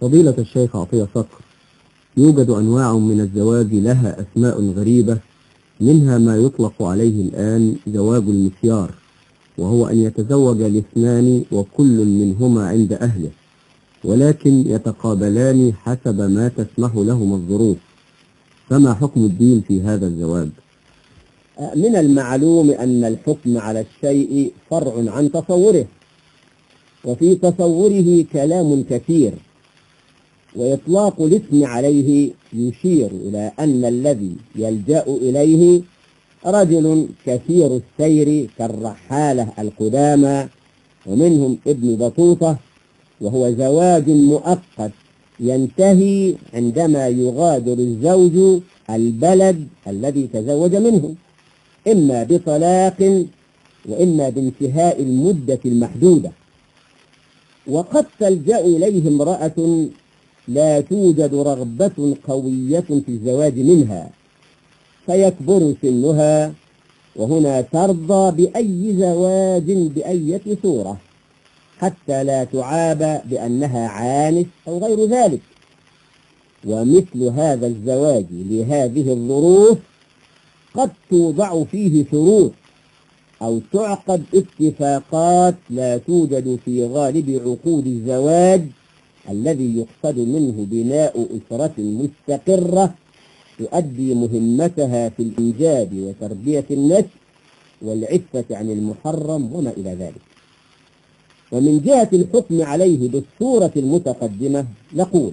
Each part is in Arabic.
فضيلة الشيخ عطية صقر يوجد أنواع من الزواج لها أسماء غريبة منها ما يطلق عليه الآن زواج المسيار وهو أن يتزوج الاثنان وكل منهما عند أهله ولكن يتقابلان حسب ما تسمح لهما الظروف. فما حكم الدين في هذا الزواج؟ من المعلوم أن الحكم على الشيء فرع عن تصوره وفي تصوره كلام كثير. وإطلاق الاسم عليه يشير إلى أن الذي يلجأ إليه رجل كثير السير كالرحالة القدامى ومنهم ابن بطوطة وهو زواج مؤقت ينتهي عندما يغادر الزوج البلد الذي تزوج منه إما بطلاق وإما بانتهاء المدة المحدودة. وقد تلجأ إليه امرأة لا توجد رغبة قوية في الزواج منها. فيكبر سنها وهنا ترضى بأي زواج بأية صورة حتى لا تعاب بأنها عانس أو غير ذلك. ومثل هذا الزواج لهذه الظروف قد توضع فيه شروط أو تعقد اتفاقات لا توجد في غالب عقود الزواج الذي يقصد منه بناء أسرة مستقرة تؤدي مهمتها في الإنجاب وتربية النسل والعفة عن المحرم وما إلى ذلك. ومن جهة الحكم عليه بالصورة المتقدمة نقول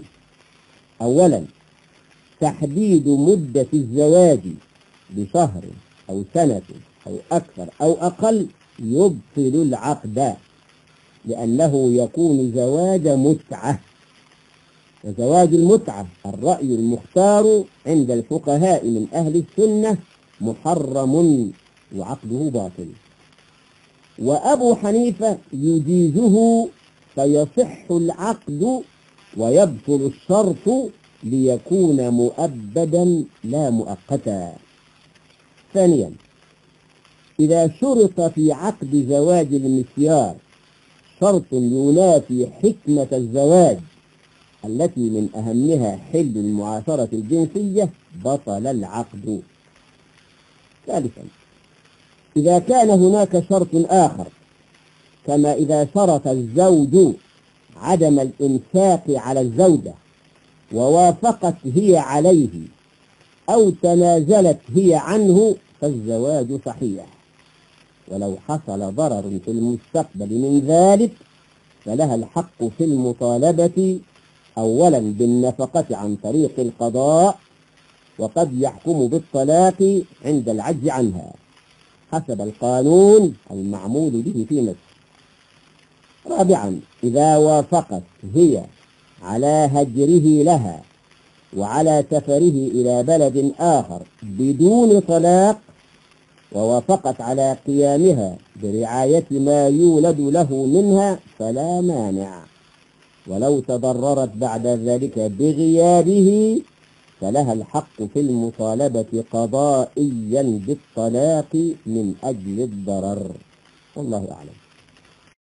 أولا تحديد مدة الزواج بشهر أو سنة أو أكثر أو أقل يبطل العقد. لأنه يكون زواج متعة. وزواج المتعة الرأي المختار عند الفقهاء من أهل السنة محرم وعقده باطل. وأبو حنيفة يجيزه فيصح العقد ويبطل الشرط ليكون مؤبدا لا مؤقتا. ثانيا إذا شرط في عقد زواج المسيار شرط ينافي حكمة الزواج التي من أهمها حل المعاشرة الجنسية بطل العقد. ثالثا إذا كان هناك شرط آخر كما إذا شرط الزوج عدم الإنفاق على الزوجة ووافقت هي عليه أو تنازلت هي عنه فالزواج صحيح. ولو حصل ضرر في المستقبل من ذلك فلها الحق في المطالبة أولا بالنفقة عن طريق القضاء وقد يحكم بالطلاق عند العجز عنها حسب القانون المعمول به في مصر. رابعا إذا وافقت هي على هجره لها وعلى سفره إلى بلد آخر بدون طلاق ووافقت على قيامها برعاية ما يولد له منها فلا مانع. ولو تضررت بعد ذلك بغيابه فلها الحق في المطالبة قضائيا بالطلاق من أجل الضرر. والله أعلم.